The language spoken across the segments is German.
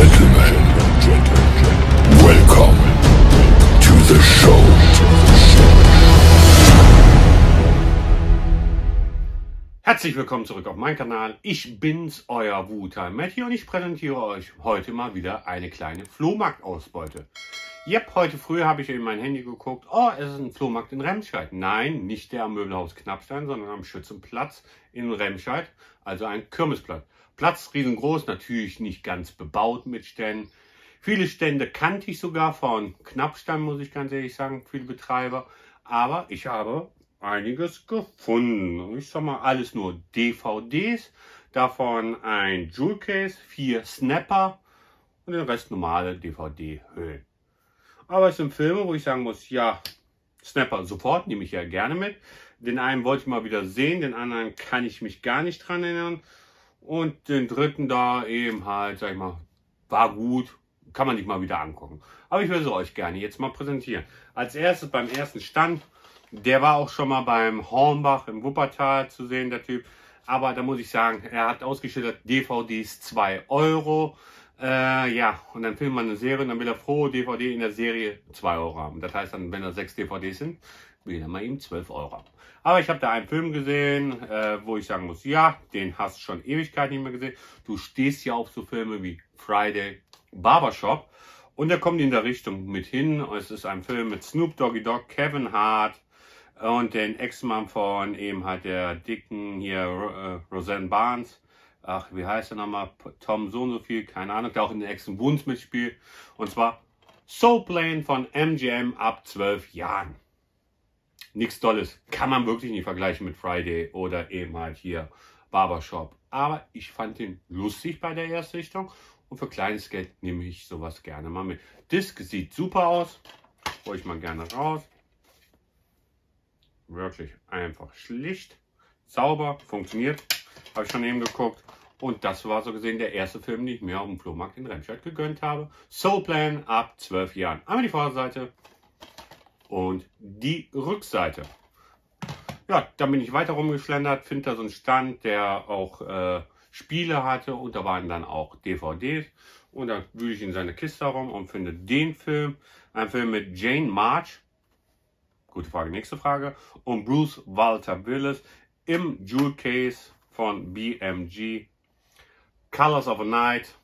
gentlemen, welcome to the show. Herzlich willkommen zurück auf meinem Kanal. Ich bin's, euer Wutan Matthew und ich präsentiere euch heute mal wieder eine kleine Flohmarktausbeute. Yep, heute früh habe ich in mein Handy geguckt. Oh, es ist ein Flohmarkt in Remscheid. Nein, nicht der am Möbelhaus Knappstein, sondern am Schützenplatz in Remscheid. Also ein Kirmesplatz. Platz riesengroß, natürlich nicht ganz bebaut mit Ständen. Viele Stände kannte ich sogar von Knappstein, muss ich ganz ehrlich sagen, viele Betreiber. Aber ich habe einiges gefunden. Ich sag mal, alles nur DVDs. Davon ein Jewel Case, vier Snapper und den Rest normale DVD-Hüllen. Aber es sind Filme, wo ich sagen muss, ja, Snapper sofort, nehme ich ja gerne mit. Den einen wollte ich mal wieder sehen, den anderen kann ich mich gar nicht dran erinnern. Und den dritten da eben halt, sag ich mal, war gut, kann man sich mal wieder angucken. Aber ich will sie euch gerne jetzt mal präsentieren. Als erstes beim ersten Stand, der war auch schon mal beim Hornbach im Wuppertal zu sehen, der Typ. Aber da muss ich sagen, er hat ausgeschildert, DVDs 2 Euro. Äh, ja, und dann filmt man eine Serie und dann will er pro DVD in der Serie 2 Euro haben. Das heißt dann, wenn da 6 DVDs sind, will er mal ihm 12 Euro. Aber ich habe da einen Film gesehen, äh, wo ich sagen muss, ja, den hast du schon Ewigkeit nicht mehr gesehen. Du stehst ja auf so Filme wie Friday Barbershop. Und der kommt in der Richtung mit hin. Es ist ein Film mit Snoop Doggy Dogg, Kevin Hart und den Ex-Mann von eben halt der dicken hier äh, Roseanne Barnes ach, wie heißt er nochmal, Tom so und so viel, keine Ahnung, der auch in den Exen Wounds mitspielt. Und zwar Soul Plane von MGM ab 12 Jahren. Nichts Tolles, kann man wirklich nicht vergleichen mit Friday oder eben halt hier Barbershop. Aber ich fand den lustig bei der Erstrichtung und für kleines Geld nehme ich sowas gerne mal mit. Disc sieht super aus, hole ich mal gerne raus. Wirklich einfach schlicht, sauber, funktioniert. Habe ich schon eben geguckt. Und das war so gesehen der erste Film, den ich mir auf dem Flohmarkt in Remscheid gegönnt habe. Soul Plan ab 12 Jahren. Einmal die Vorderseite und die Rückseite. Ja, dann bin ich weiter rumgeschlendert, finde da so einen Stand, der auch äh, Spiele hatte und da waren dann auch DVDs. Und dann wühle ich in seine Kiste herum und finde den Film, ein Film mit Jane March. Gute Frage, nächste Frage. Und Bruce Walter Willis im Jewel Case von BMG. Colors of a Night.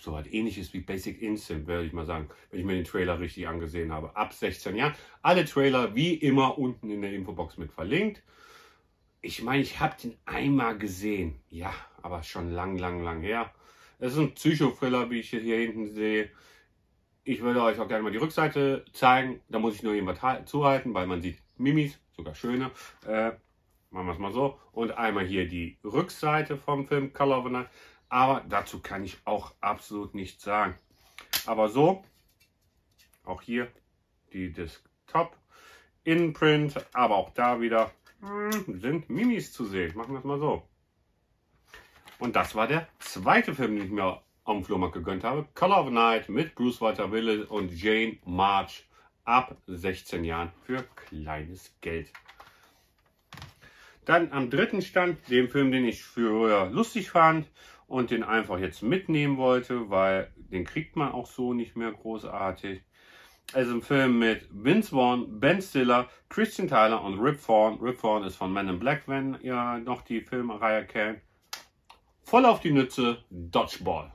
So was ähnliches wie Basic Instinct, würde ich mal sagen, wenn ich mir den Trailer richtig angesehen habe. Ab 16 Jahren. Alle Trailer wie immer unten in der Infobox mit verlinkt. Ich meine, ich habe den einmal gesehen. Ja, aber schon lang, lang, lang her. Es ist ein Psychothriller, wie ich hier hinten sehe. Ich würde euch auch gerne mal die Rückseite zeigen. Da muss ich nur jemand zuhalten, weil man sieht Mimis, sogar schöne. Äh, Machen wir es mal so. Und einmal hier die Rückseite vom Film Color of the Night. Aber dazu kann ich auch absolut nichts sagen. Aber so, auch hier die Desktop Innenprint, aber auch da wieder hm, sind Mimis zu sehen. Machen wir es mal so. Und das war der zweite Film, den ich mir am Flohmarkt gegönnt habe. Color of Night mit Bruce Walter Willis und Jane March ab 16 Jahren für kleines Geld. Dann am dritten Stand, den Film, den ich früher lustig fand und den einfach jetzt mitnehmen wollte, weil den kriegt man auch so nicht mehr großartig. Also ein Film mit Vince Vaughn, Ben Stiller, Christian Tyler und Rip Thorne. Rip Thorne ist von Men in Black, wenn ihr noch die Filmreihe kennt. Voll auf die Nütze, Dodgeball.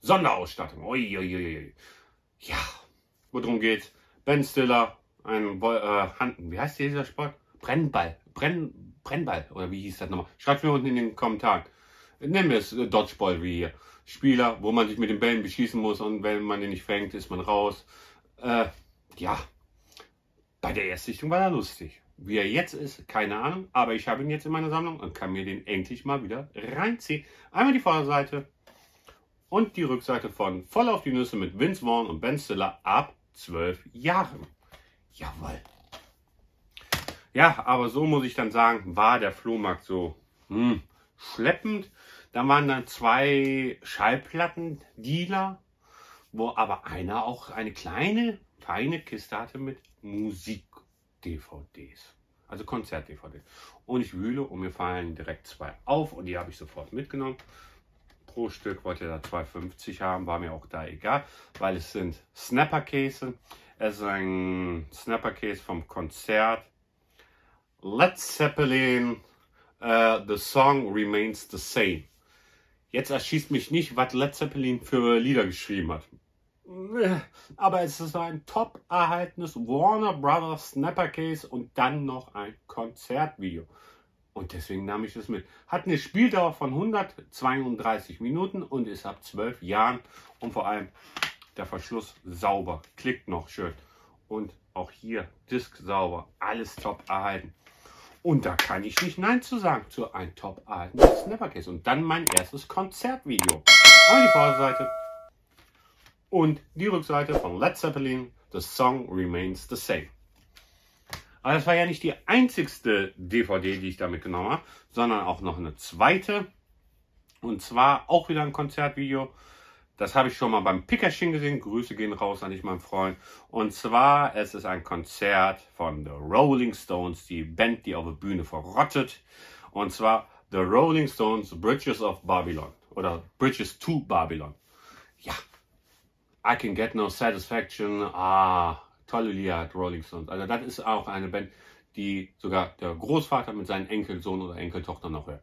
Sonderausstattung. Uiuiui. Ja, worum geht's? Ben Stiller, ein äh, Hand, wie heißt dieser Sport? Brennball. Brenn, Brennball oder wie hieß das nochmal? Schreibt mir unten in den Kommentaren. Nennen wir es äh, Dodgeball wie hier. Spieler, wo man sich mit den Bällen beschießen muss und wenn man den nicht fängt, ist man raus. Äh, ja, bei der Erstsichtung war er lustig. Wie er jetzt ist, keine Ahnung, aber ich habe ihn jetzt in meiner Sammlung und kann mir den endlich mal wieder reinziehen. Einmal die Vorderseite und die Rückseite von Voll auf die Nüsse mit Vince Vaughn und Ben Stiller ab 12 Jahren. Jawohl. Ja, aber so muss ich dann sagen, war der Flohmarkt so hm, schleppend. Da waren dann zwei Schallplatten-Dealer, wo aber einer auch eine kleine, feine Kiste hatte mit Musik-DVDs. Also Konzert-DVDs. Und ich wühle und mir fallen direkt zwei auf und die habe ich sofort mitgenommen. pro Stück wollte er da 2,50 haben, war mir auch da egal, weil es sind Snapper-Case. Es ist ein Snapper-Case vom Konzert Led Zeppelin, uh, The Song Remains the Same. Jetzt erschießt mich nicht, was Led Zeppelin für Lieder geschrieben hat. Aber es ist ein top erhaltenes Warner Brothers Snapper Case und dann noch ein Konzertvideo. Und deswegen nahm ich das mit. Hat eine Spieldauer von 132 Minuten und ist ab 12 Jahren und vor allem der Verschluss sauber. Klickt noch schön. Und auch hier Disk sauber. Alles top erhalten. Und da kann ich nicht Nein zu sagen zu einem top erhaltenen Snappercase. Und dann mein erstes Konzertvideo. An die Vorderseite und die Rückseite von Led Zeppelin. The Song Remains the Same. Aber das war ja nicht die einzigste DVD, die ich da mitgenommen habe, sondern auch noch eine zweite. Und zwar auch wieder ein Konzertvideo. Das habe ich schon mal beim Pickerchen gesehen. Grüße gehen raus an dich, mein Freund. Und zwar, es ist ein Konzert von The Rolling Stones, die Band, die auf der Bühne verrottet. Und zwar The Rolling Stones Bridges of Babylon oder Bridges to Babylon. Ja, I Can Get No Satisfaction. Ah, tolle hat Rolling Stones. Also das ist auch eine Band, die sogar der Großvater mit seinem Enkelsohn oder Enkeltochter noch hört.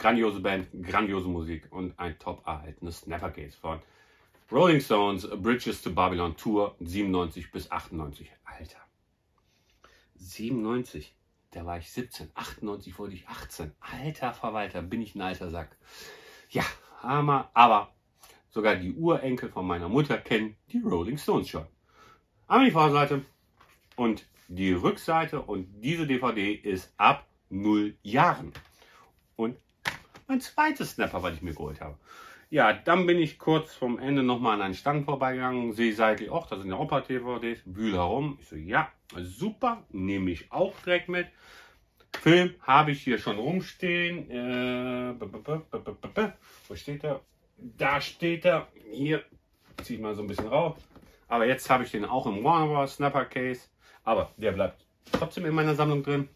Grandiose Band, grandiose Musik und ein top erhaltenes Snappercase von Rolling Stones Bridges to Babylon Tour 97 bis 98. Alter. 97. Da war ich 17. 98 wurde ich 18. Alter Verwalter, bin ich ein alter Sack. Ja, Hammer. Aber sogar die Urenkel von meiner Mutter kennen die Rolling Stones schon. Einmal die Vorderseite und die Rückseite und diese DVD ist ab 0 Jahren. Und mein zweites Snapper, was ich mir geholt habe. Ja, dann bin ich kurz vom Ende nochmal an einen Stand vorbeigegangen, sehe seitlich, auch, da sind ja Opa-DVDs, wühle herum. Ich so, ja, super, nehme ich auch direkt mit. Film habe ich hier schon rumstehen. Äh, wo steht er? Da steht er. Hier ziehe ich mal so ein bisschen raus. Aber jetzt habe ich den auch im Warner. Snapper Case. Aber der bleibt trotzdem in meiner Sammlung drin.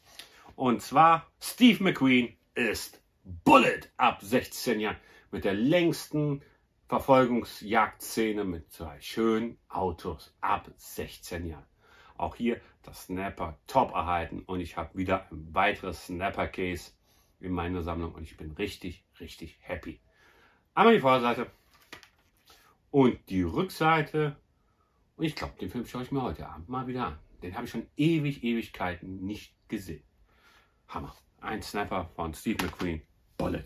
Und zwar Steve McQueen ist Bullet ab 16 Jahren mit der längsten Verfolgungsjagdszene mit zwei schönen Autos ab 16 Jahren. Auch hier das Snapper top erhalten und ich habe wieder ein weiteres Snapper Case in meiner Sammlung und ich bin richtig, richtig happy. Einmal die Vorderseite und die Rückseite und ich glaube, den Film schaue ich mir heute Abend mal wieder an. Den habe ich schon ewig, Ewigkeiten nicht gesehen. Hammer. Ein Sniper von Steve McQueen. Bullet.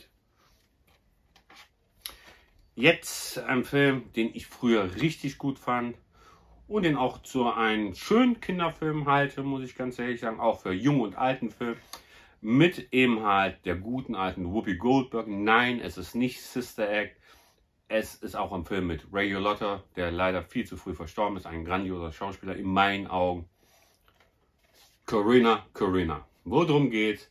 Jetzt ein Film, den ich früher richtig gut fand und den auch zu einem schönen Kinderfilm halte, muss ich ganz ehrlich sagen, auch für jung und alten Film. Mit eben halt der guten alten Whoopi Goldberg. Nein, es ist nicht Sister Act. Es ist auch ein Film mit Ray Liotta, der leider viel zu früh verstorben ist. Ein grandioser Schauspieler in meinen Augen. Corinna, Corinna. Worum geht's?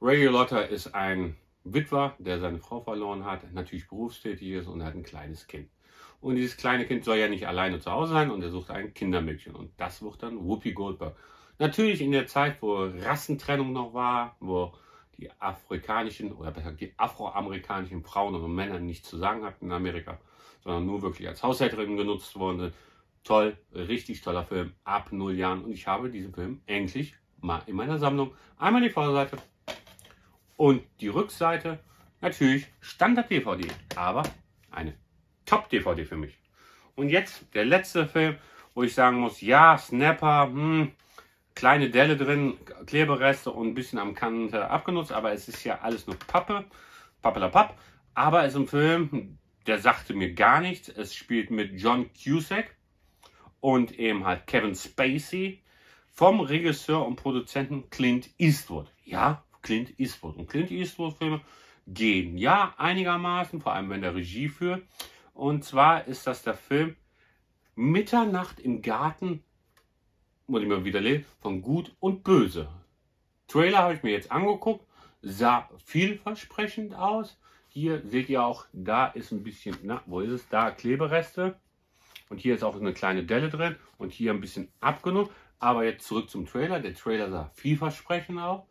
Ray Liotta ist ein Witwer, der seine Frau verloren hat, natürlich berufstätig ist und hat ein kleines Kind. Und dieses kleine Kind soll ja nicht alleine zu Hause sein und er sucht ein Kindermädchen. Und das wird dann Whoopi Goldberg. Natürlich in der Zeit, wo Rassentrennung noch war, wo die afrikanischen oder besser die afroamerikanischen Frauen und Männer nichts zu sagen hatten in Amerika, sondern nur wirklich als Haushälterin genutzt worden sind. Toll, richtig toller Film, ab null Jahren. Und ich habe diesen Film endlich mal in meiner Sammlung. Einmal die Vorderseite und die Rückseite. Natürlich Standard-DVD, aber eine Top-DVD für mich. Und jetzt der letzte Film, wo ich sagen muss, ja, Snapper, hm, kleine Delle drin, Klebereste und ein bisschen am Kante abgenutzt, aber es ist ja alles nur Pappe, Pappelapapp. Aber es ist ein Film, der sagte mir gar nichts. Es spielt mit John Cusack und eben halt Kevin Spacey vom Regisseur und Produzenten Clint Eastwood. Ja, Clint Eastwood. Und Clint Eastwood-Filme gehen ja einigermaßen, vor allem wenn der Regie führt. Und zwar ist das der Film Mitternacht im Garten muss ich mal widerlegen, von Gut und Böse. Trailer habe ich mir jetzt angeguckt, sah vielversprechend aus. Hier seht ihr auch, da ist ein bisschen, na, wo ist es? Da Klebereste. Und hier ist auch eine kleine Delle drin und hier ein bisschen abgenutzt. Aber jetzt zurück zum Trailer. Der Trailer sah vielversprechend aus.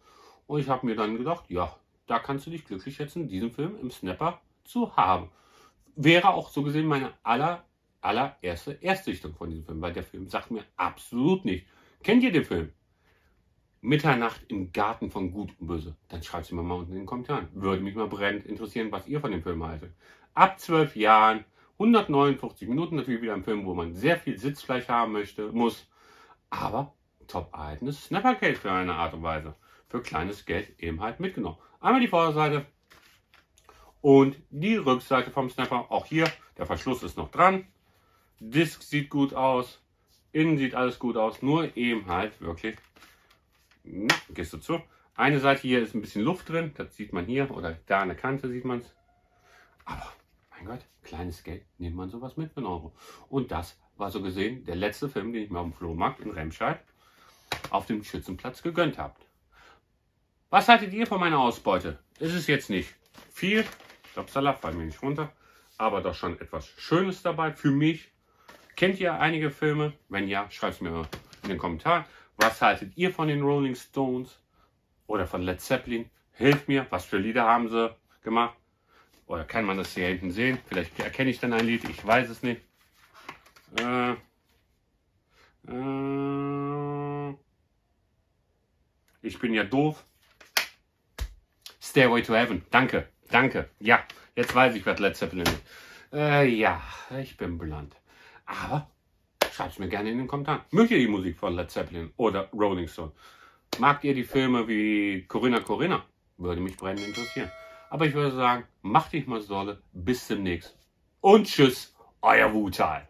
Und ich habe mir dann gedacht, ja, da kannst du dich glücklich schätzen, diesen Film im Snapper zu haben. wäre auch so gesehen meine aller, allererste Erstsichtung von diesem Film, weil der Film sagt mir absolut nicht. Kennt ihr den Film? Mitternacht im Garten von Gut und Böse. Dann schreibt es mir mal unten in den Kommentaren. Würde mich mal brennend interessieren, was ihr von dem Film haltet. Ab zwölf Jahren, 159 Minuten, natürlich wieder ein Film, wo man sehr viel Sitzfleisch haben möchte, muss. Aber top eigenes Snapper-Case für eine Art und Weise. Für kleines Geld eben halt mitgenommen. Einmal die Vorderseite und die Rückseite vom Snapper. Auch hier, der Verschluss ist noch dran. Disk sieht gut aus. Innen sieht alles gut aus. Nur eben halt wirklich. Na, gehst du zu. Eine Seite hier ist ein bisschen Luft drin. Das sieht man hier. Oder da an der Kante sieht man es. Aber, mein Gott, kleines Geld nimmt man sowas mit für einen Euro. Und das war so gesehen der letzte Film, den ich mir auf dem Flohmarkt in Remscheid auf dem Schützenplatz gegönnt habt. Was haltet ihr von meiner Ausbeute? Ist es jetzt nicht viel, Upsala, fallen mir nicht runter, aber doch schon etwas Schönes dabei für mich. Kennt ihr einige Filme? Wenn ja, schreibt es mir in den Kommentaren. Was haltet ihr von den Rolling Stones oder von Led Zeppelin? Hilft mir, was für Lieder haben sie gemacht? Oder kann man das hier hinten sehen? Vielleicht erkenne ich dann ein Lied, ich weiß es nicht. Äh, äh, ich bin ja doof. Stairway to Heaven. Danke, danke. Ja, jetzt weiß ich, was Led Zeppelin ist. Äh, ja, ich bin blunt. Aber schreibt es mir gerne in den Kommentaren. Mögt ihr die Musik von Led Zeppelin oder Rolling Stone? Magt ihr die Filme wie Corinna Corinna? Würde mich brennend interessieren. Aber ich würde sagen, macht dich mal Solle. Bis demnächst. Und tschüss, euer Wutal.